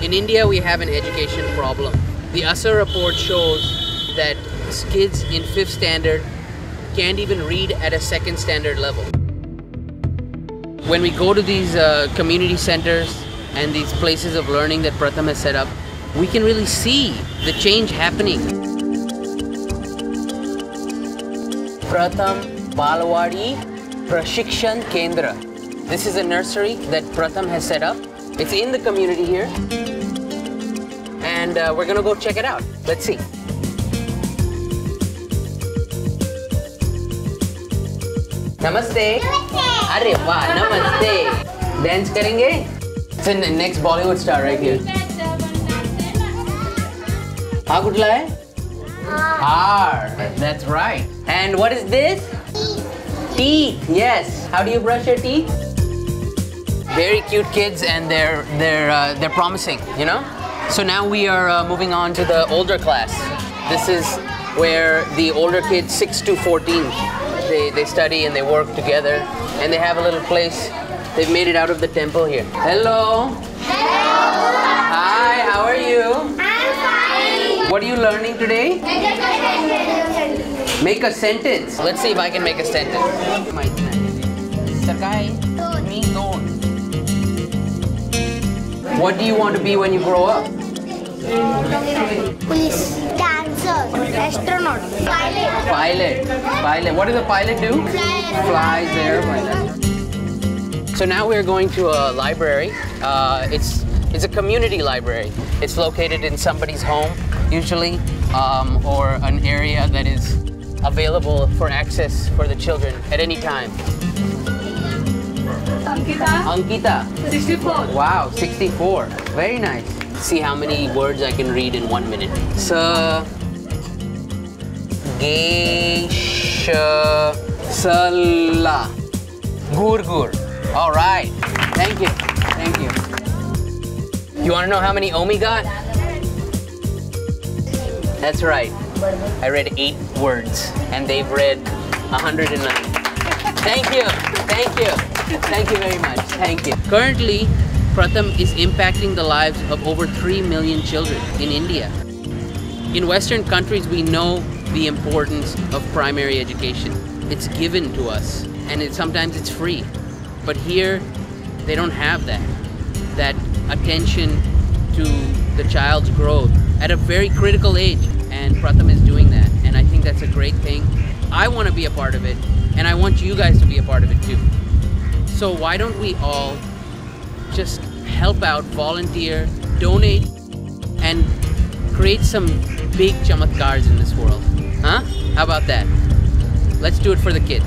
In India, we have an education problem. The ASER report shows that kids in fifth standard can't even read at a second standard level. When we go to these uh, community centers and these places of learning that Pratham has set up, we can really see the change happening. Pratham Balwadi Prashikshan Kendra. This is a nursery that Pratham has set up. It's in the community here And uh, we're gonna go check it out. Let's see. Namaste. अरे वाह नमस्ते dance करेंगे So the next Bollywood star right here. हा कुठला आहे R. That's right. And what is this? Teeth. Yes. How do you brush your teeth? Very cute kids, and they're they're uh, they're promising. You know. So now we are uh, moving on to the older class. This is where the older kids, six to fourteen, they they study and they work together, and they have a little place. They've made it out of the temple here. Hello. Hello. Hi. How are you? I'm fine. What are you learning today? Make a sentence. Let's see if I can make a sentence. Sakai ni don. What do you want to be when you grow up? Police, dancer, astronaut, pilot, Pilot. Pilot. What does a pilot do? Flies airplane. So now we're going to a library. Uh, it's it's a community library. It's located in somebody's home, usually, um, or an area that is available for access for the children at any time. Ankita, Ankita. 64. Wow, 64. Very nice. See how many words I can read in one minute. Sa Geisha Sala Gur. All right. Thank you. Thank you. You want to know how many Omi got? That's right. I read eight words, and they've read 109. Thank you. Thank you. Thank you very much. Thank you. Currently, Pratham is impacting the lives of over 3 million children in India. In Western countries, we know the importance of primary education. It's given to us, and it, sometimes it's free. But here, they don't have that. That attention to the child's growth at a very critical age. And Pratham is doing that. And I think that's a great thing. I want to be a part of it, and I want you guys to be a part of it too. So why don't we all just help out, volunteer, donate, and create some big chamatkars in this world? Huh? How about that? Let's do it for the kids.